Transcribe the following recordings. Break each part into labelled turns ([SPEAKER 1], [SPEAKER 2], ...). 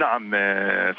[SPEAKER 1] نعم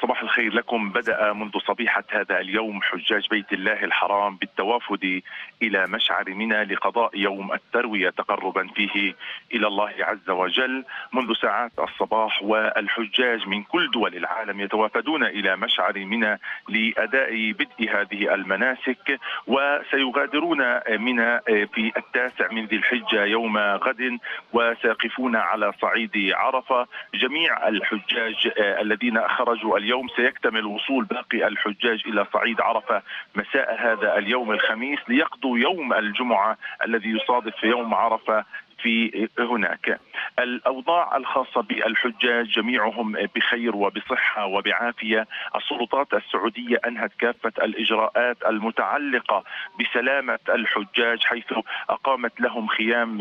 [SPEAKER 1] صباح الخير لكم. بدأ منذ صبيحة هذا اليوم حجاج بيت الله الحرام بالتوافد إلى مشعر منى لقضاء يوم التروية تقربا فيه إلى الله عز وجل. منذ ساعات الصباح والحجاج من كل دول العالم يتوافدون إلى مشعر منى لأداء بدء هذه المناسك وسيغادرون منى في التاسع من ذي الحجة يوم غد وسيقفون على صعيد عرفة. جميع الحجاج الذين خرجوا اليوم سيكتمل وصول باقي الحجاج إلى صعيد عرفة مساء هذا اليوم الخميس ليقضوا يوم الجمعة الذي يصادف يوم عرفة في هناك. الأوضاع الخاصة بالحجاج جميعهم بخير وبصحة وبعافية. السلطات السعودية أنهت كافة الإجراءات المتعلقة بسلامة الحجاج حيث أقامت لهم خيام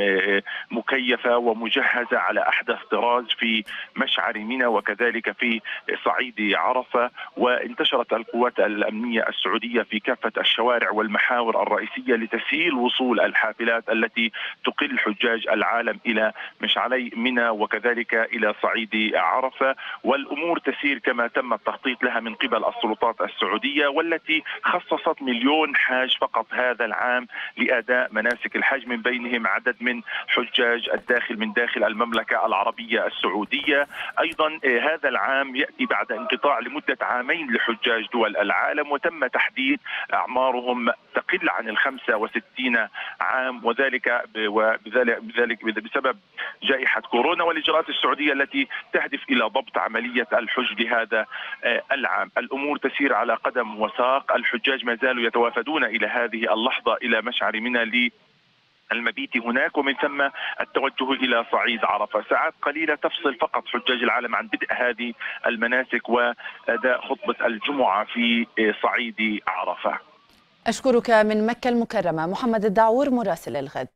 [SPEAKER 1] مكيفة ومجهزة على أحدث طراز في مشعر منى وكذلك في صعيد عرفة. وانتشرت القوات الأمنية السعودية في كافة الشوارع والمحاور الرئيسية لتسهيل وصول الحافلات التي تقل حجاج العالم إلى مشعلي منى وكذلك إلى صعيد عرفة. والأمور تسير كما تم التخطيط لها من قبل السلطات السعودية والتي خصصت مليون حاج فقط هذا العام لأداء مناسك الحج من بينهم عدد من حجاج الداخل من داخل المملكة العربية السعودية. أيضا هذا العام يأتي بعد انقطاع لمدة عامين لحجاج دول العالم وتم تحديد أعمارهم تقل عن ال 65 عام وذلك وبذلك بسبب جائحة كورونا والإجراءات السعودية التي تهدف إلى ضبط عملية الحج لهذا العام، الأمور تسير على قدم وساق، الحجاج ما زالوا يتوافدون إلى هذه اللحظة إلى مشعر منى ل المبيت هناك. ومن ثم التوجه إلى صعيد عرفة، ساعات قليلة تفصل فقط حجاج العالم عن بدء هذه المناسك وأداء خطبة الجمعة في صعيد عرفة.
[SPEAKER 2] أشكرك من مكة المكرمة محمد الدعور مراسل الغد.